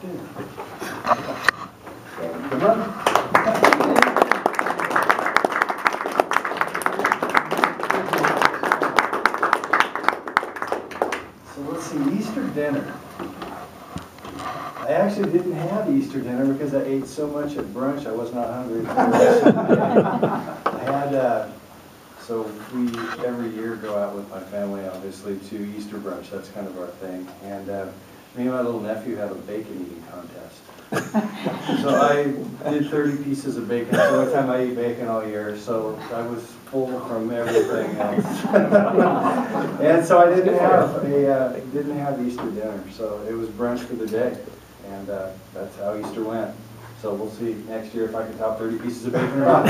So let's see, Easter dinner. I actually didn't have Easter dinner because I ate so much at brunch, I was not hungry. I had, uh, so we every year go out with my family, obviously, to Easter brunch, that's kind of our thing. And uh, me and my little nephew have a bacon eating contest. So I did thirty pieces of bacon, it's the only time I eat bacon all year, so I was full from everything else. And so I didn't have a, uh, didn't have Easter dinner, so it was brunch for the day, and uh, that's how Easter went. So we'll see next year if I can top thirty pieces of bacon or not.